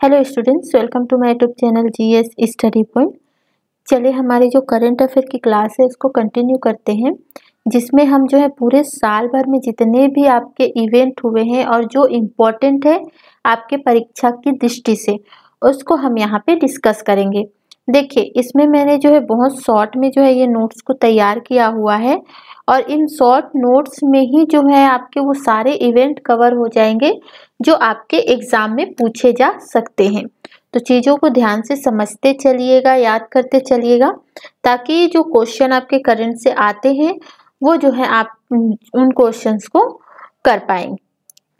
Hello students welcome to my YouTube channel GS study point चलिए, हमारी जो current affair की क्लास है, उसको कंटिन्यू करते हैं, जिसमें हम जो है पूरे साल भर में जितने भी आपके इवेंट हुए हैं और जो इम्पोर्टेंट है आपके परीक्षा की दृष्टि से, उसको हम यहाँ पे डिस्कस करेंगे। देखिए, इसमें मैंने जो है बहुत शॉर्ट में जो है ये नोट्स को तैयार किया हुआ है और इन शॉर्ट नोट्स में ही जो है आपके वो सारे इवेंट कवर हो जाएँगे जो आपके एग्ज़ाम में पूछे जा सकते हैं। तो चीज़ों को ध्यान से समझते चलिएगा, याद करते चलिएगा ताकि जो क्वेश्चन आपके करंट से आते हैं, वो जो है आप उन क्वेश्चंस को कर पाएँगे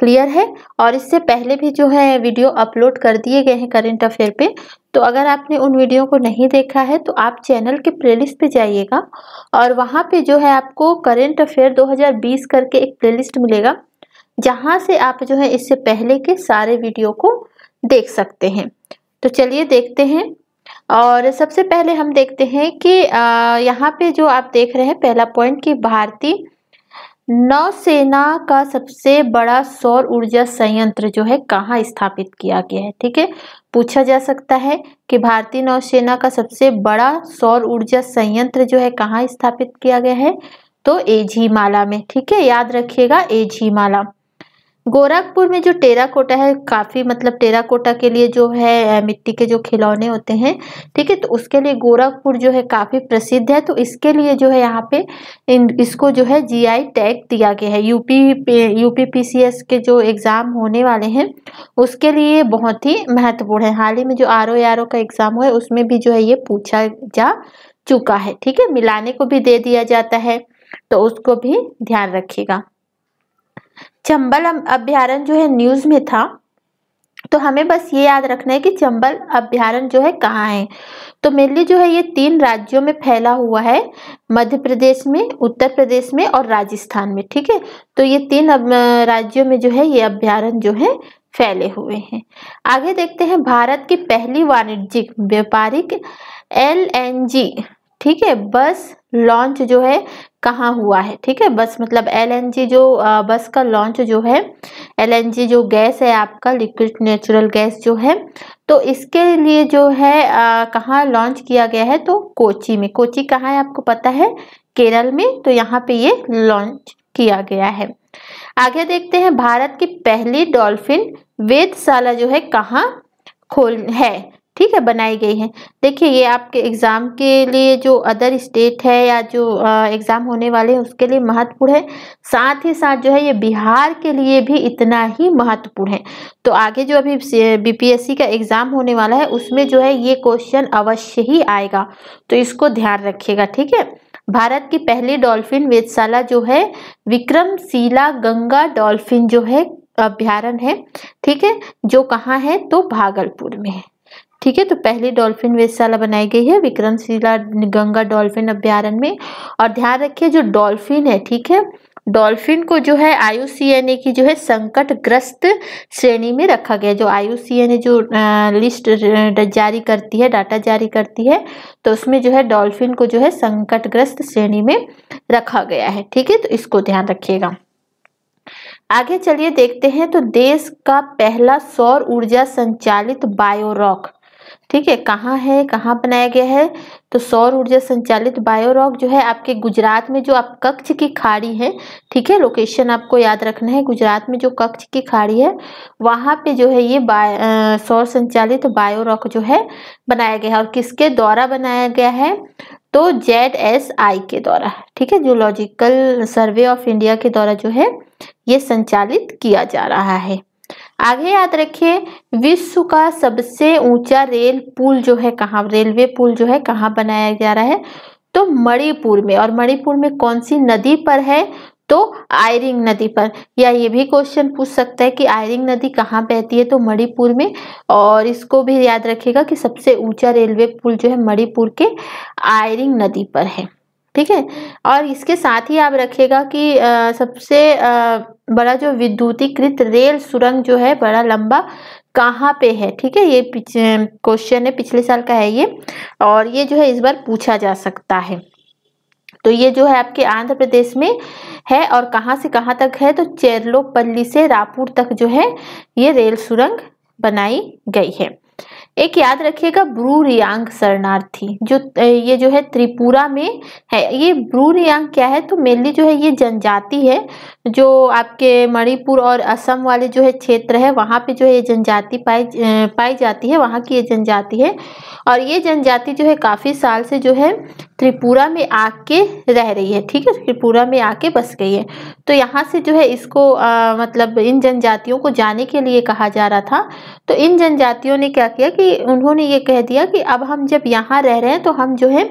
क्लियर है और इससे पहले भी जो है वीडियो अपलोड कर दिए गए हैं करेंट अफेयर पे तो अगर आपने उन वीडियो को नहीं देखा है तो आप चैनल के प्लेलिस्ट पे जाइएगा और वहाँ पे जो है आपको करेंट अफेयर 2020 करके एक प्लेलिस्ट मिलेगा, जहाँ से आप जो है इससे पहले के सारे वीडियो को देख सकते हैं। तो चलिए देखते हैं और सबसे पहले हम देखते हैं कि यहाँ पे जो आप देख रहे हैं, पहला पॉइंट कि भारतीय नौसेना का सबसे बड़ा सौर ऊर्जा संयंत्र जो है, कहाँ स्थापित किया गया है? ठीक है? पूछा जा सकता है कि भारतीय नौसेना का सबसे बड़ा सौर ऊर्जा संयंत्र जो है, कहाँ स्थापित किया गया है? तो एझीमाला में। ठीक है? याद रखिएगा एझी माला गोरखपुर में जो टेराकोटा है, काफ़ी मतलब टेराकोटा के लिए जो है मिट्टी के जो खिलौने होते हैं, ठीक है तो उसके लिए गोरखपुर जो है काफ़ी प्रसिद्ध है तो इसके लिए जो है यहाँ पे इन, इसको जो है जीआई टैग दिया गया है। यूपी यूपी पीसीएस के जो एग्ज़ाम होने वाले हैं, उसके लिए बहुत ही महत्वपूर्ण है। हाल ही में जो आर ओ का एग्ज़ाम हुआ है, उसमें भी जो है ये पूछा जा चुका है, ठीक है, मिलाने को भी दे दिया जाता है तो उसको भी ध्यान रखिएगा। चंबल अभ्यारण जो है न्यूज़ में था। तो हमें बस ये याद रखना है कि चंबल अभ्यारण जो है कहाँ है? तो मेनली जो है ये तीन राज्यों में फैला हुआ है, मध्य प्रदेश में, उत्तर प्रदेश में और राजस्थान में, ठीक है? तो ये तीन राज्यों में जो है ये अभ्यारण जो है फैले हुए हैं। आगे देखते हैं, भारत की पहली वाणिज्यिक, व्यापारिक एलएनजी ठीक है? बस लॉन्च जो है, कहाँ हुआ है? ठीक है? बस मतलब एलएनजी जो बस का लॉन्च जो है एलएनजी जो गैस है आपका लिक्विड नेचुरल गैस जो है तो इसके लिए जो है कहाँ लॉन्च किया गया है? तो कोची में। कोची कहाँ है आपको पता है? केरल में। तो यहाँ पे ये लॉन्च किया गया है। आगे देखते हैं, भारत की पहली डॉल्फिन वेदशाला जो है कहाँ खोल, है? ठीक है, बनाई गई है। देखिए, ये आपके एग्ज़ाम के लिए जो अदर स्टेट है या जो एग्ज़ाम होने वाले हैं, उसके लिए महत्वपूर्ण है। साथ ही साथ जो है, ये बिहार के लिए भी इतना ही महत्वपूर्ण है। तो आगे जो अभी बीपीएससी का एग्ज़ाम होने वाला है, उसमें जो है, ये क्वेश्चन अवश्य ही आएगा। तो इसको ध्यान रखिएगा, ठीक है? भारत की पहली डॉल्फिन वेधशाला जो है, विक्रमशिला गंगा डॉल्फिन जो है अभ्यारण है, ठीक है? जो कहाँ है? तो भागलपुर में है। ठीक है तो पहली डॉल्फिन वेधशाला बनाई गई है, विक्रमशिला गंगा डॉल्फिन अभ्यारण में। और ध्यान रखिए, जो डॉल्फिन है, ठीक है, डॉल्फिन को जो है आयुसीएनए की जो है संकट ग्रस्त श्रेणी में रखा गया जो आयुसीएनए जो लिस्ट जारी करती है, डाटा जारी करती है तो उसमें जो है डॉल्फिन को जो है संकटग्रस्त श्रेणी में रखा गया है, ठीक है तो इसको ध्यान रखिएगा। आगे चलिए, देखते हैं तो देश का पहला सौर ऊर्जा संचालित बायोरॉक। ठीक है, कहाँ है, कहाँ बनाया गया है? तो सौर ऊर्जा संचालित बायोरॉक जो है आपके गुजरात में जो आप कक्ष की खाड़ी है, ठीक है लोकेशन आपको याद रखना है, गुजरात में जो कक्ष की खाड़ी है, वहाँ पे जो है ये सौर संचालित बायोरॉक जो है बनाया गया है और किसके द्वारा बनाया गया है? तो जेड एस आई के द्वारा, ठीक है जूलॉजिकल सर्वे ऑफ़ इंडिया के द्वारा जो है ये संचालित किया जा रहा है। आगे याद रखिए, विश्व का सबसे ऊँचा रेल पुल जो है कहाँ, रेलवे पुल जो है कहाँ बनाया जा रहा है? तो मणिपुर में। और मणिपुर में कौन सी नदी पर है? तो आयरिंग नदी पर। या ये भी क्वेश्चन पूछ सकता है कि आयरिंग नदी कहाँ बहती है? तो मणिपुर में। और इसको भी याद रखिएगा कि सबसे ऊँचा रेलवे पुल जो है मणिपुर के आयरिंग नदी पर है। ठीक है? और इसके साथ ही आप रखिएगा कि आ, सबसे आ, बड़ा जो विद्युतीकृत रेल सुरंग जो है बड़ा लंबा कहाँ पे है? ठीक है? ये क्वेश्चन है पिछले साल का है ये और ये जो है इस बार पूछा जा सकता है। तो ये जो है आपके आंध्र प्रदेश में है और कहाँ से कहाँ तक है? तो चेरलोपल्ली से रापुर तक जो है ये रेल सुरंग बनाई गई है। एक याद रखिएगा ब्रू रियांग शरणार्थी। जो ये जो है त्रिपुरा में है ये ब्रू रियांग क्या है? तो मेनली जो है ये जनजाति है जो आपके मणिपुर और असम वाले जो है क्षेत्र है वहाँ पे जो है ये जनजाति पाई पाई जाती है वहाँ की ये जनजाति है। और ये जनजाति जो है काफ़ी साल से जो है त्रिपुरा में आके रह रही है ठीक है? त्रिपुरा में आके बस गई है। तो यहाँ से जो है इसको आ, मतलब इन जनजातियों को जाने के लिए कहा जा रहा था। तो इन जनजातियों ने क्या किया उन्होंने ये कह दिया कि अब हम जब यहाँ रह रहे हैं तो हम जो है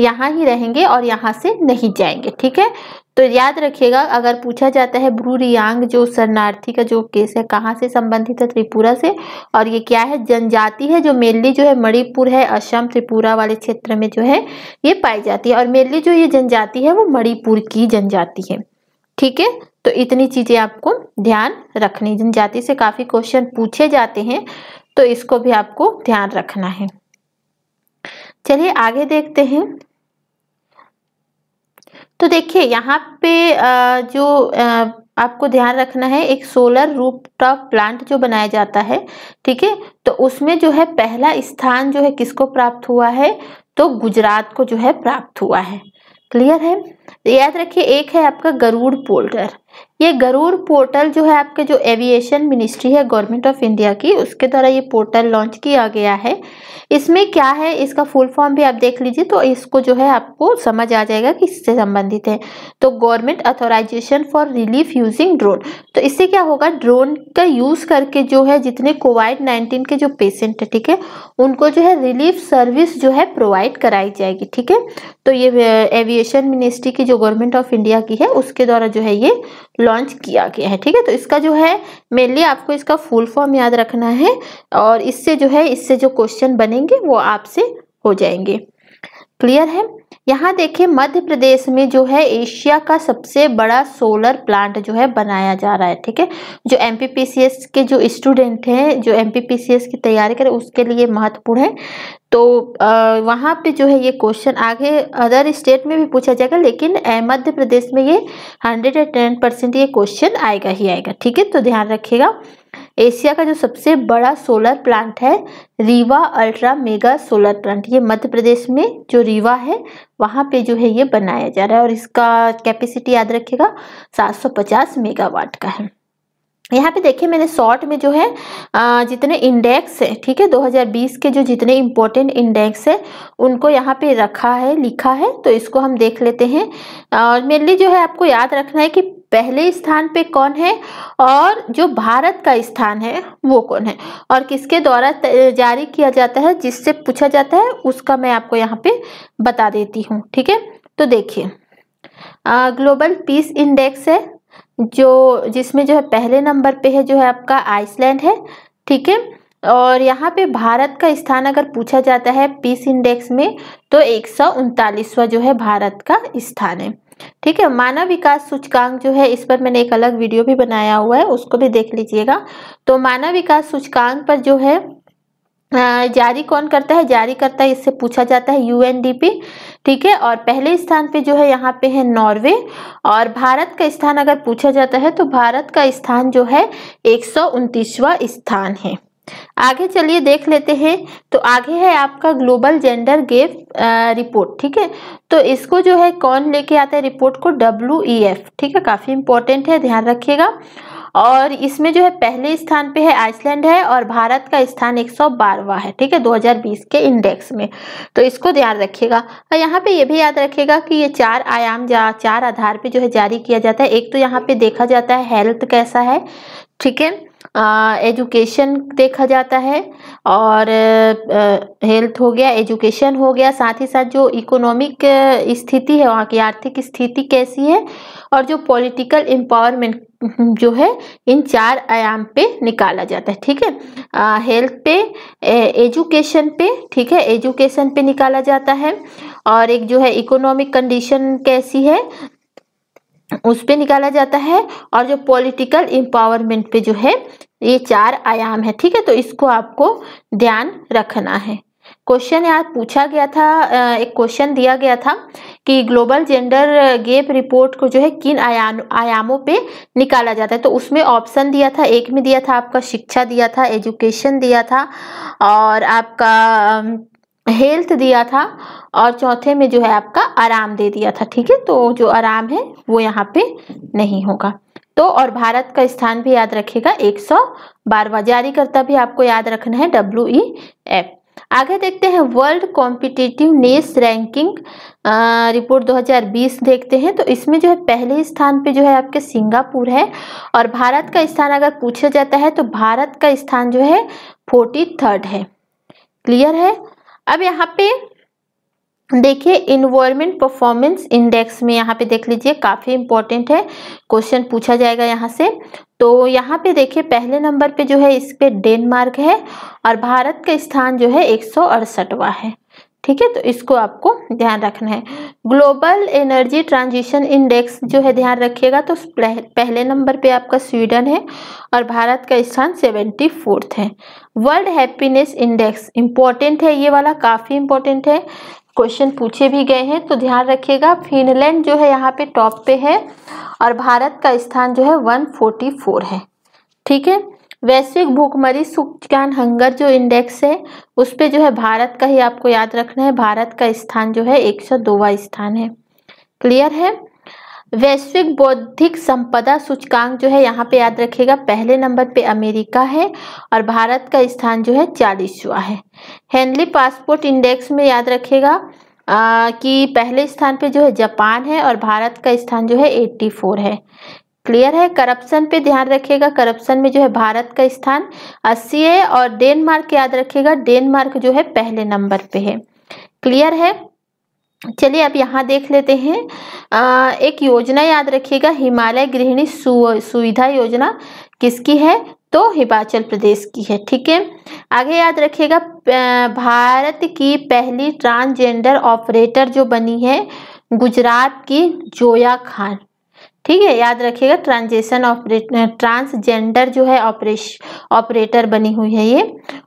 यहाँ ही रहेंगे और यहाँ से नहीं जाएँगे, ठीक है? तो याद रखिएगा, अगर पूछा जाता है ब्रू रियांग जो शरणार्थी का जो केस है, कहाँ से संबंधित है त्रिपुरा से, और ये क्या है, जनजाति है, जो मेनली जो है मणिपुर है, असम, त्रिपुरा वाले क्षेत्र में जो है ये पाई जाती है, और मेनली जो ये जनजाति है, वो मणिपुर की जनजाति है, ठीक है? तो इतनी चीज़ें आपको ध्यान रखनी जनजाति से काफ़ी क्वेश्चन पूछे जाते हैं तो इसको भी आपको ध्यान रखना है। चलिए आगे देखते हैं। तो देखिए, यहाँ पे जो आपको ध्यान रखना है, एक सोलर रूप टॉप प्लांट जो बनाया जाता है, ठीक है? तो उसमें जो है पहला स्थान जो है किसको प्राप्त हुआ है? तो गुजरात को जो है प्राप्त हुआ है। क्लियर है? तो याद रखिए, एक है आपका गरुड़ पोर्टल ये गरुड़ पोर्टल जो है आपके जो एविएशन मिनिस्ट्री है गवर्नमेंट ऑफ़ इंडिया की, उसके द्वारा ये पोर्टल लॉन्च किया गया है। इसमें क्या है? इसका फुल फॉर्म भी आप देख लीजिए तो इसको जो है आपको समझ आ जाएगा कि इससे संबंधित है। तो government authorisation for relief using drone तो इससे क्या होगा? ड्रोन का यूज़ करके जो है, जितने कोविड नाइन्टीन के जो पेशेंट है, ठीक है, उनको जो है रिलीफ सर्विस जो है प्रोवाइड कराई जाएगी, ठीक है? तो ये एविएशन मिनिस्ट्री की जो गवर्नमेंट ऑफ़ इंडिया की है, उसके द्वारा जो है ये लॉन्च किया गया है, ठीक है? तो इसका जो है मेनली आपको इसका फुल फॉर्म याद रखना है और इससे जो है, इससे जो क्वेश्चन बनेंगे, वो आपसे हो जाएँगे। क्लियर है? यहाँ देखिए मध्य प्रदेश में जो है एशिया का सबसे बड़ा सोलर प्लांट जो है बनाया जा रहा है, ठीक है? जो एम के जो स्टूडेंट हैं, जो एम की तैयारी करें उसके लिए महत्वपूर्ण है। तो वहाँ पे जो है ये क्वेश्चन आगे अदर स्टेट में भी पूछा जाएगा, लेकिन मध्य प्रदेश में ये हंड्रेड एंड टेन परसेंट ये क्वेश्चन आएगा ही आएगा, ठीक है? तो ध्यान रखिएगा। एशिया का जो सबसे बड़ा सोलर प्लांट है Rewa ultra mega solar plant ये मध्य प्रदेश में जो रीवा है, वहाँ पे जो है ये बनाया जा रहा है और इसका कैपेसिटी याद रखिएगा 750 मेगावाट का है। यहाँ पे देखिए मैंने शॉर्ट में जो है जितने इंडेक्स है, ठीक है 2020 के जो जितने इम्पोर्टेंट इंडेक्स है, उनको यहाँ पे रखा है, लिखा है तो इसको हम देख लेते हैं। और मेनली जो है आपको याद रखना है कि पहले स्थान पे कौन है और जो भारत का स्थान है वो कौन है? और किसके द्वारा जारी किया जाता है, जिससे पूछा जाता है, उसका मैं आपको यहाँ पे बता देती हूँ, ठीक है? तो देखिए ग्लोबल पीस इंडेक्स है, जो, जिसमें जो है पहले नंबर पे है, जो है आपका आइसलैंड है, ठीक है? और यहाँ पे भारत का स्थान अगर पूछा जाता है पीस इंडेक्स में तो एक जो है भारत का स्थान है। ठीक है, मानव विकास सूचकांक जो है, इस पर मैंने एक अलग वीडियो भी बनाया हुआ है, उसको भी देख लीजिएगा। तो मानव विकास सूचकांक पर जो है जारी कौन करता है? जारी करता है, इससे पूछा जाता है यूएनडीपी ठीक है? और पहले स्थान पे जो है, यहाँ पे है नॉर्वे, और भारत का स्थान अगर पूछा जाता है तो भारत का स्थान जो है, एक स्थान है। आगे चलिए देख लेते हैं। तो आगे है आपका ग्लोबल जेंडर गेप रिपोर्ट, ठीक है? तो इसको जो है कौन लेके आता है रिपोर्ट को? डब्ल्यू ई एफ़, ठीक है? काफ़ी इंपॉर्टेंट है, ध्यान रखिएगा। और इसमें जो है पहले स्थान पे है आइसलैंड है और भारत का स्थान एक सौ है, ठीक है? 2020 के इंडेक्स में। तो इसको ध्यान रखिएगा। और यहाँ पे ये भी याद रखिएगा कि ये चार आयाम, जा, चार आधार पे जो है जारी किया जाता है। एक तो यहाँ पे देखा जाता है हेल्थ कैसा है, ठीक है? एजुकेशन देखा जाता है और हेल्थ हो गया एजुकेशन हो गया, साथ ही साथ जो इकोनॉमिक स्थिति है, वहाँ की आर्थिक स्थिति कैसी है और जो पॉलिटिकल एम्पावरमेंट जो है, इन चार आयाम पे निकाला जाता है, ठीक है? हेल्थ पे एजुकेशन पे, ठीक है? एजुकेशन पे निकाला जाता है और एक जो है इकोनॉमिक कंडीशन कैसी है? उस पे निकाला जाता है और जो पॉलिटिकल एम्पावरमेंट पे जो है, ये चार आयाम है, ठीक है? तो इसको आपको ध्यान रखना है। क्वेश्चन यहाँ पूछा गया था एक क्वेश्चन दिया गया था कि ग्लोबल जेंडर गैप रिपोर्ट को जो है किन आयाम, आयामों पे निकाला जाता है? तो उसमें ऑप्शन दिया था, एक में दिया था, आपका शिक्षा दिया था एजुकेशन दिया था और आपका हेल्थ दिया था और चौथे में जो है आपका आराम दे दिया था, ठीक है? तो जो आराम है वो यहाँ पे नहीं होगा। तो और भारत का स्थान भी याद रखिएगा, एक सौ बारवा जारी करता भी आपको याद रखना है डब्ल्यू ई एफ़ आगे देखते हैं वर्ल्ड कॉम्पिटिटिवनेस रैंकिंग रिपोर्ट 2020 देखते हैं। तो इसमें जो है पहले स्थान पे जो है आपके सिंगापुर है और भारत का स्थान अगर पूछा जाता है तो भारत का स्थान जो है फोर्टी थर्ड है। क्लियर है? अब यहाँ पे देखिए इन्वायरमेंट परफॉर्मेंस इंडेक्स में यहाँ पे देख लीजिए, काफ़ी इंपॉर्टेंट है। क्वेश्चन पूछा जाएगा यहाँ से। तो यहाँ पे देखिए, पहले नंबर पे जो है, इस पे डेनमार्क है और भारत का स्थान जो है, एक सौ है। ठीक है तो इसको आपको ध्यान रखना है। ग्लोबल एनर्जी ट्रांजिशन इंडेक्स जो है ध्यान रखिएगा तो पहले नंबर पे आपका स्वीडन है और भारत का स्थान सेवेंटी फोर्थ है। वर्ल्ड हैप्पीनेस इंडेक्स इम्पोर्टेंट है ये वाला, काफ़ी इम्पोर्टेंट है। क्वेश्चन पूछे भी गए हैं तो ध्यान रखिएगा फिनलैंड जो है यहाँ पे टॉप पे है और भारत का स्थान जो है 144 है। ठीक है? वैश्विक भूखमरी सूचकांक हंगर जो इंडेक्स है, उस पर जो है भारत का ही आपको याद रखना है। भारत का स्थान जो है एक सौ स्थान है। क्लियर है? वैश्विक बौद्धिक संपदा सूचकांक जो है यहाँ पे याद रखिएगा। पहले नंबर पे अमेरिका है और भारत का स्थान जो है चालीसवा है। हेनली पासपोर्ट इंडेक्स में याद रखिएगा कि पहले स्थान पे जो है जापान है और भारत का स्थान जो है एट्टी फोर है। क्लियर है? करप्शन पे ध्यान रखिएगा। करप्शन में जो है भारत का स्थान अस्सी है और डेनमार्क याद रखिएगा। डेनमार्क जो है पहले नंबर पे है। क्लियर है? चलिए अब यहाँ देख लेते हैं। आ, एक योजना याद रखिएगा। हिमालय गृहिणी सुविधा योजना किसकी है? तो हिमाचल प्रदेश की है। ठीक है? आगे याद रखिएगा। भारत की पहली ट्रांसजेंडर ऑपरेटर जो बनी है गुजरात की जोया खान। ठीक है, याद रखिएगा ट्रांजेशन ऑपरेटर ट्रांसजेंडर जो है ऑपरेश ऑपरेटर बनी हुई है ये।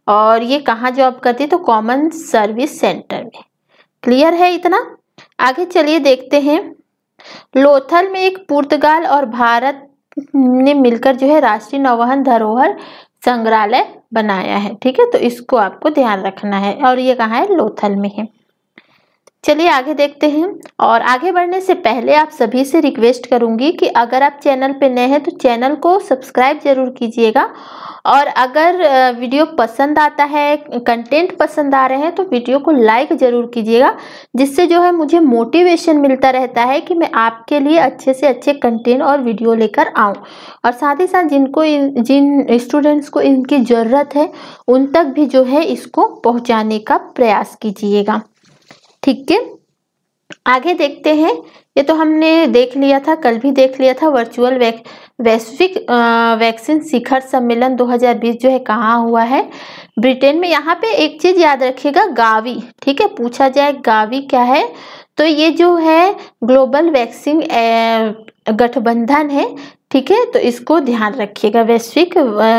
और ये कहाँ जॉब करती है? तो कॉमन सर्विस सेंटर में। क्लियर है इतना? आगे चलिए देखते हैं। लोथल में एक पुर्तगाल और भारत ने मिलकर जो है, राष्ट्रीय नौवहन धरोहर संग्रहालय बनाया है। ठीक है तो इसको आपको ध्यान रखना है। और ये कहाँ है? लोथल में है। चलिए आगे देखते हैं। और आगे बढ़ने से पहले आप सभी से रिक्वेस्ट करूँगी कि अगर आप चैनल पे नए हैं तो चैनल को सब्सक्राइब ज़रूर कीजिएगा। और अगर वीडियो पसंद आता है कंटेंट पसंद आ रहे हैं तो वीडियो को लाइक ज़रूर कीजिएगा, जिससे जो है मुझे मोटिवेशन मिलता रहता है कि मैं आपके लिए अच्छे से अच्छे कंटेंट और वीडियो लेकर आऊँ। और साथ ही साथ जिनको जिन स्टूडेंट्स को इनकी ज़रूरत है, उन तक भी जो है इसको पहुँचाने का प्रयास कीजिएगा। ठीक है? आगे देखते हैं। ये तो हमने देख लिया था, कल भी देख लिया था वर्चुअल वैक वैश्विक वैक्सीन शिखर सम्मेलन 2020 जो है, कहाँ हुआ है? ब्रिटेन में यहाँ पे एक चीज़ याद रखिएगा, गावी। ठीक है? पूछा जाए गावी क्या है? तो ये जो है, ग्लोबल वैक्सीन गठबंधन है। ठीक है? तो इसको ध्यान रखिएगा, वैश्विक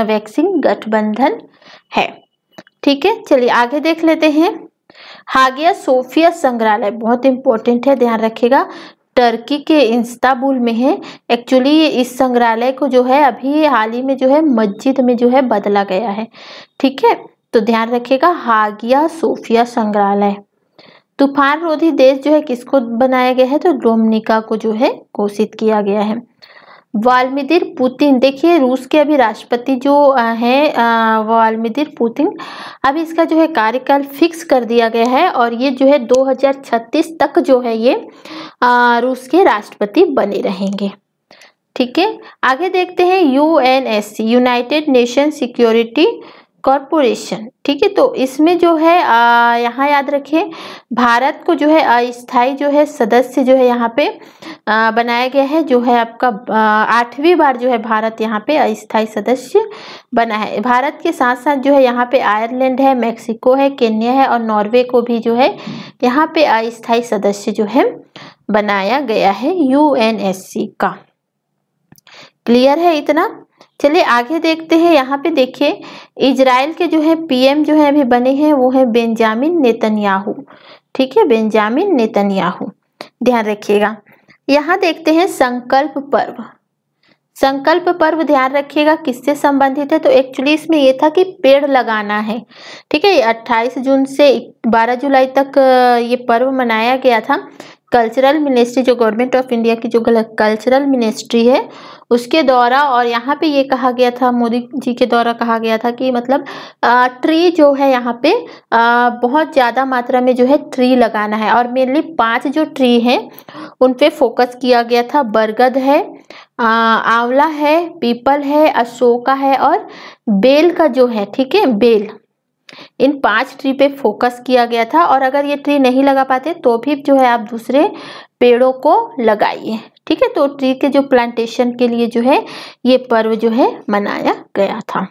वैक्सीन गठबंधन है। ठीक है? चलिए आगे देख लेते हैं। हागिया सोफिया संग्रहालय, बहुत इंपॉर्टेंट है, ध्यान रखिएगा। टर्की के इंस्ताबुल में है। एक्चुअली इस संग्रहालय को जो है, अभी हाल ही में जो है, मस्जिद में जो है, बदला गया है। ठीक है? तो ध्यान रखिएगा, हागिया सोफिया संग्रहालय। तूफ़ान रोधी देश जो है, किसको बनाया गया है? तो डोमनिका को जो है, घोषित किया गया है। वाल्मीदिर पुतिन, देखिए रूस के अभी राष्ट्रपति जो हैं वाल्मीदिर पुतिन, अभी इसका जो है कार्यकाल फिक्स कर दिया गया है और ये जो है 2036 तक जो है ये रूस के राष्ट्रपति बने रहेंगे। ठीक है? आगे देखते हैं UNSC United Nation Security Corporation ठीक है? तो इसमें जो है यहाँ याद रखिए भारत को जो है अस्थाई जो है सदस्य जो है यहाँ पे आ, बनाया गया है जो है आपका आठवीं बार जो है भारत यहाँ पे अस्थाई सदस्य बना है। भारत के साथ साथ जो है यहाँ पे आयरलैंड है मैक्सिको है केन्या है और नॉर्वे को भी जो है यहाँ पे अस्थाई सदस्य जो है बनाया गया है यूएनएससी का। क्लियर है इतना? चलिए आगे देखते हैं। यहाँ पे देखिए, इजराइल के जो है पीएम जो है अभी बने हैं, वो है बेंजामिन नेतन्याहू। ठीक है, बेंजामिन नेतन्याहू। ध्यान रखिएगा। यहाँ देखते हैं संकल्प पर्व। संकल्प पर्व ध्यान रखिएगा, किससे संबंधित है? तो एक्चुअली इसमें ये था कि पेड़ लगाना है। ठीक है, ये 28 जून से 12 जुलाई तक ये पर्व मनाया गया था। कल्चरल मिनिस्ट्री जो गवर्नमेंट ऑफ़ इंडिया की जो कल्चरल मिनिस्ट्री है उसके द्वारा और यहाँ पे ये कहा गया था मोदी जी के द्वारा कहा गया था कि मतलब आ, ट्री जो है यहाँ पे आ, बहुत ज़्यादा मात्रा में जो है ट्री लगाना है और मेनली पाँच जो ट्री हैं उन पे फोकस किया गया था बरगद है आंवला है पीपल है अशोका है और बेल का जो है ठीक है बेल। इन पाँच ट्री पे फोकस किया गया था और अगर ये ट्री नहीं लगा पाते तो भी जो है आप दूसरे पेड़ों को लगाइए। ठीक है? तो ट्री के जो प्लांटेशन के लिए जो है ये पर्व जो है मनाया गया था।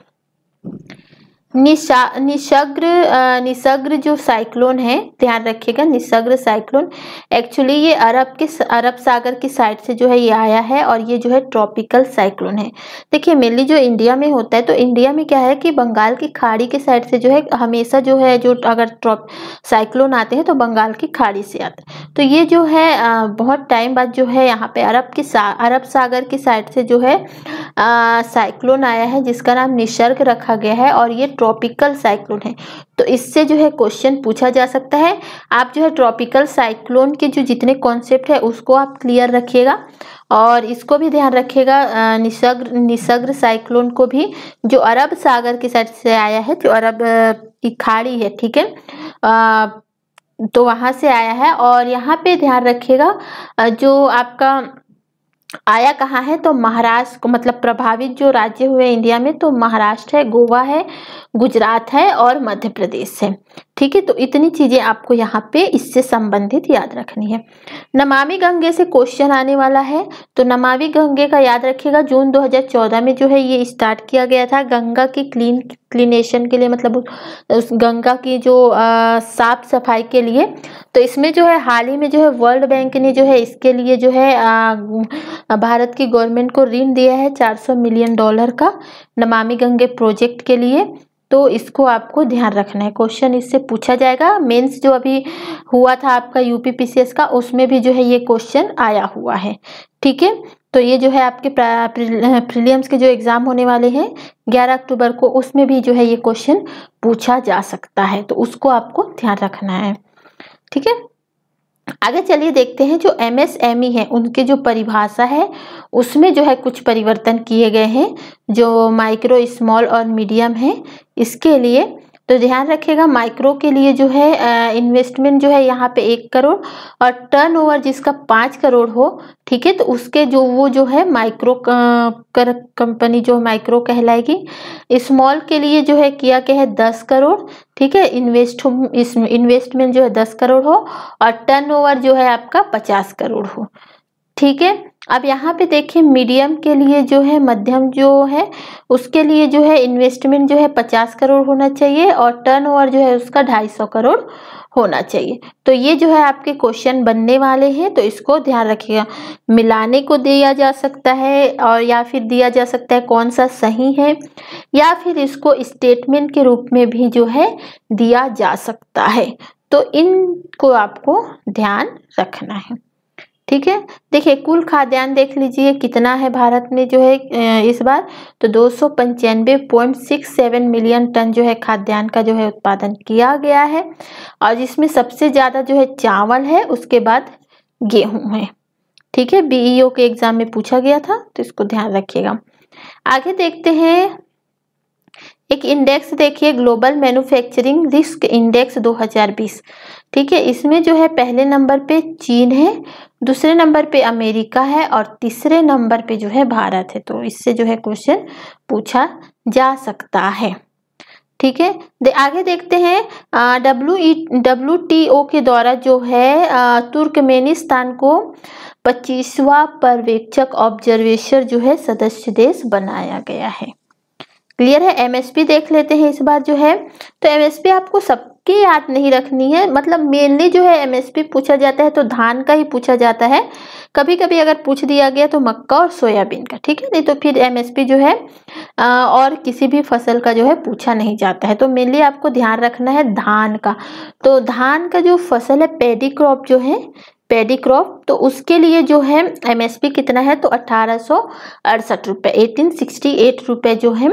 निशा, निशग्र निसग्र जो साइक्लोन है, ध्यान रखिएगा निसग्र साइक्लोन एक्चुअली ये अरब के अरब सागर की साइड से जो है ये आया है और ये जो है ट्रॉपिकल साइक्लोन है। देखिए मेनली जो इंडिया में होता है तो इंडिया में क्या है कि बंगाल की खाड़ी के साइड से जो है हमेशा जो है, जो अगर ट्रॉप साइक्लोन आते हैं तो बंगाल की खाड़ी से आते हैं। तो ये जो है बहुत टाइम बाद जो है यहाँ पे अरब की अरब सागर की साइड से जो है साइक्लोन आया है, जिसका नाम निसर्ग रखा गया है और ये ट्रॉपिकल साइक्लोन है। तो इससे जो है क्वेश्चन पूछा जा सकता है। आप जो है ट्रॉपिकल साइक्लोन के जो जितने कॉन्सेप्ट है, उसको आप क्लियर रखिएगा और इसको भी ध्यान रखिएगा निसग्र निसग्र साइक्लोन को भी। जो अरब सागर की साइड से आया है, जो अरब की खाड़ी है, ठीक है? तो वहाँ से आया है और यहाँ पे ध्यान रखिएगा जो आपका आया कहाँ है? तो महाराष्ट्र को मतलब प्रभावित जो राज्य हुए इंडिया में तो महाराष्ट्र है, गोवा है, गुजरात है और मध्य प्रदेश है। ठीक है? तो इतनी चीज़ें आपको यहाँ पे इससे संबंधित याद रखनी है। नमामि गंगे से क्वेश्चन आने वाला है। तो नमामि गंगे का याद रखिएगा जून 2014 में जो है ये स्टार्ट किया गया था गंगा की क्लीन क्लीनेशन के लिए मतलब उस गंगा की जो साफ़ सफ़ाई के लिए। तो इसमें जो है हाल ही में जो है वर्ल्ड बैंक ने जो है इसके लिए जो है आ, भारत की गवर्नमेंट को ऋण दिया है 400 मिलियन डॉलर का नमामि गंगे प्रोजेक्ट के लिए। तो इसको आपको ध्यान रखना है। क्वेश्चन इससे पूछा जाएगा। मेंस जो अभी हुआ था आपका यूपी पीसीएस का, उसमें भी जो है ये क्वेश्चन आया हुआ है। ठीक है? तो ये जो है आपके प्रीलियम्स के जो एग्ज़ाम होने वाले हैं 11 अक्टूबर को उसमें भी जो है ये क्वेश्चन पूछा जा सकता है। तो उसको आपको ध्यान रखना है। ठीक है? आगे चलिए देखते हैं जो एम एस एम ई है, उनके जो परिभाषा है, उसमें जो है कुछ परिवर्तन किए गए हैं, जो माइक्रो स्मॉल और मीडियम है। इसके लिए तो ध्यान रखिएगा माइक्रो के लिए जो है इन्वेस्टमेंट जो है यहाँ पे एक करोड़ और टर्न ओवर जिसका पाँच करोड़ हो, ठीक है? तो उसके जो वो जो है माइक्रो कर कंपनी जो माइक्रो कहलाएगी स्मॉल के लिए जो है किया क्या है दस करोड़, ठीक है? इन्वेस्ट इन्वेस्टमेंट जो है दस करोड़ हो और टर्न ओवर जो है आपका पचास करोड़ हो, ठीक है? अब यहाँ पे देखिए मीडियम के लिए जो है, मध्यम जो है, उसके लिए जो है इन्वेस्टमेंट जो है पचास करोड़ होना चाहिए और टर्न ओवर जो है उसका ढाई सौ करोड़ होना चाहिए। तो ये जो है आपके क्वेश्चन बनने वाले हैं तो इसको ध्यान रखिएगा। मिलाने को दिया जा सकता है और या फिर दिया जा सकता है कौन सा सही है, या फिर इसको स्टेटमेंट के रूप में भी जो है दिया जा सकता है। तो इनको आपको ध्यान रखना है। ठीक है? देखिए, कुल खाद्यान्न देख लीजिए, कितना है भारत में जो है इस बार? तो दो सौ मिलियन टन जो है खाद्यान्न का जो है उत्पादन किया गया है। और जिसमें सबसे ज़्यादा जो है चावल है, उसके बाद गेहूँ है। ठीक है? बीईओ के एग्ज़ाम में पूछा गया था तो इसको ध्यान रखिएगा। आगे देखते हैं। एक इंडेक्स देखिए, ग्लोबल मैन्युफैक्चरिंग रिस्क इंडेक्स 2020 ठीक है इसमें जो है पहले नंबर पे चीन है दूसरे नंबर पे अमेरिका है और तीसरे नंबर पे जो है भारत है। तो इससे जो है क्वेश्चन पूछा जा सकता है। ठीक है दे, आगे देखते हैं डब्ल्यू डब्ल्यू टी ओ के द्वारा जो है तुर्कमेनिस्तान को पच्चीसवा पर्यवेक्षक ऑब्जर्वेशन जो है सदस्य देश बनाया गया है। क्लियर है? एमएसपी देख लेते हैं इस बार जो है। तो एमएसपी आपको सब की याद नहीं रखनी है। मतलब मेनली जो है एमएसपी पूछा जाता है तो धान का ही पूछा जाता है। कभी कभी अगर पूछ दिया गया तो मक्का और सोयाबीन का ठीक है? नहीं तो फिर एमएसपी जो है आ, और किसी भी फ़सल का जो है पूछा नहीं जाता है। तो मेनली आपको ध्यान रखना है धान का। तो धान का जो फ़सल है पेडी क्रॉप जो है पेडी क्रॉप तो उसके लिए जो है एमएसपी कितना है? तो अठारह सौ अड़सठ रुपये एटीन सिक्सटी एट रुपये जो है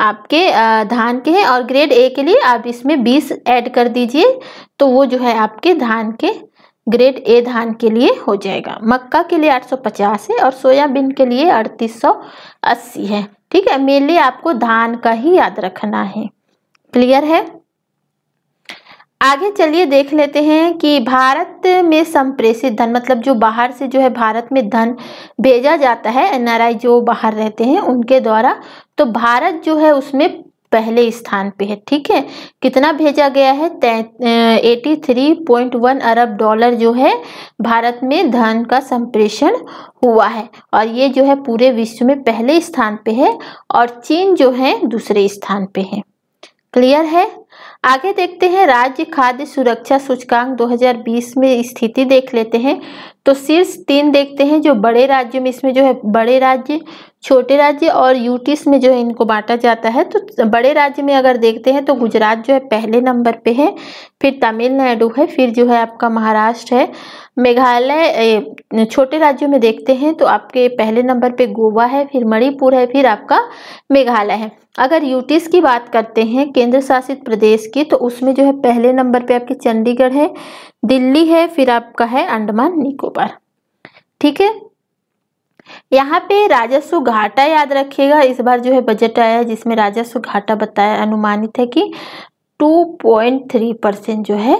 आपके धान के हैं और ग्रेड ए के लिए आप इसमें बीस ऐड कर दीजिए तो वो जो है आपके धान के ग्रेड ए धान के लिए हो जाएगा। मक्का के लिए 850 है और सोयाबीन के लिए 3880 है। ठीक है, मेनली आपको धान का ही याद रखना है। क्लियर है? आगे चलिए देख लेते हैं कि भारत में संप्रेषित धन मतलब जो बाहर से जो है भारत में धन भेजा जाता है एनआरआई जो बाहर रहते हैं, उनके द्वारा तो भारत जो है उसमें पहले स्थान पे है, ठीक है? कितना भेजा गया है? एटी थ्री पॉइंट वन अरब डॉलर जो है भारत में धन का संप्रेषण हुआ है, और ये जो है पूरे विश्व में पहले स्थान पे है, और चीन जो है दूसरे स्थान पे है। क्लियर है? आगे देखते हैं, राज्य खाद्य सुरक्षा सूचकांक 2020 में स्थिति देख लेते हैं। तो शीर्ष तीन देखते हैं, जो बड़े राज्यों में, इसमें जो है बड़े राज्य, छोटे राज्य और यूटीस में जो है इनको बांटा जाता है। तो बड़े राज्य में अगर देखते हैं तो गुजरात जो है पहले नंबर पे है, फिर तमिलनाडु है, फिर जो है आपका महाराष्ट्र है। मेघालय छोटे राज्यों में देखते हैं तो आपके पहले नंबर पे गोवा है, फिर मणिपुर है, फिर आपका मेघालय है। अगर यूटीस की बात करते हैं, केंद्र शासित प्रदेश की तो उसमें जो है पहले नंबर पे आपके चंडीगढ़ है, दिल्ली है, फिर आपका है अंडमान निकोबार। ठीक है? यहाँ पे राजस्व घाटा याद रखिएगा, इस बार जो है बजट आया है जिसमें राजस्व घाटा बताया, अनुमानित है कि 2.3 परसेंट जो है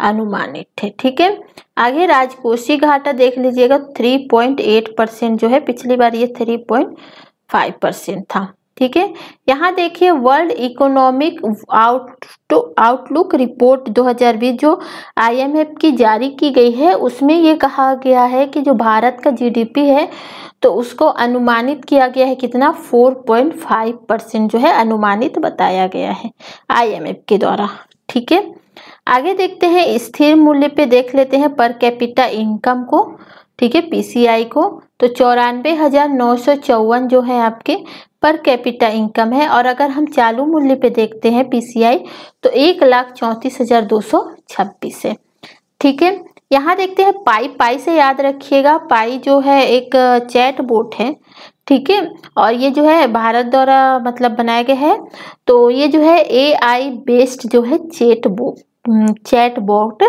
अनुमानित है। ठीक है? आगे राजकोषीय घाटा देख लीजिएगा 3.8 परसेंट जो है, पिछली बार ये 3.5 परसेंट था। ठीक है? यहाँ देखिए world economic out outlook report 2020 जो आईएमएफ की जारी की गई है, उसमें ये कहा गया है कि जो भारत का जीडीपी है तो उसको अनुमानित किया गया है कितना? 4.5 परसेंट जो है अनुमानित बताया गया है आईएमएफ के द्वारा, ठीक है? आगे देखते हैं, स्थिर मूल्य पे देख लेते हैं पर कैपिटा इनकम को, ठीक है? पीसीआई को तो चौरानवे हज़ार नौ सौ चौवन जो है आपके पर कैपिटा इनकम है और अगर हम चालू मूल्य पे देखते हैं पीसीआई तो एक लाख चौंतीस हज़ार दो सौ छब्बीस है। ठीक है? यहाँ देखते हैं, पाई पाई से याद रखिएगा, पाई जो है एक चैट बोट है। ठीक है? और ये जो है भारत द्वारा मतलब बनाया गया है तो ये जो है ए आई बेस्ड जो है चैट बो चैट बोट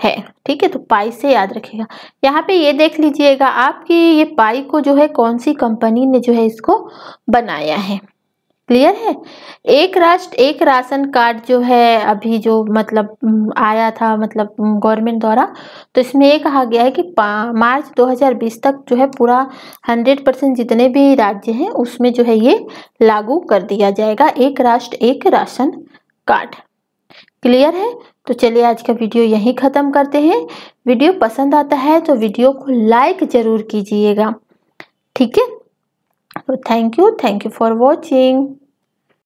है, ठीक है? तो पाई से याद रखिएगा। यहाँ पे ये देख लीजिएगा आपकी ये पाई को जो है कौन सी कंपनी ने जो है इसको बनाया है। क्लियर है? एक राष्ट्र, एक राशन कार्ड जो है अभी जो मतलब आया था मतलब गवर्नमेंट द्वारा तो इसमें ये कहा गया है कि मार्च 2020 तक जो है पूरा 100 परसेंट जितने भी राज्य हैं, उसमें जो है ये लागू कर दिया जाएगा। एक राष्ट्र, एक राशन कार्ड। क्लियर है? तो चलिए आज का वीडियो यहीं ख़त्म करते हैं। वीडियो पसंद आता है तो वीडियो को लाइक ज़रूर कीजिएगा। ठीक है? तो thank you thank you for watching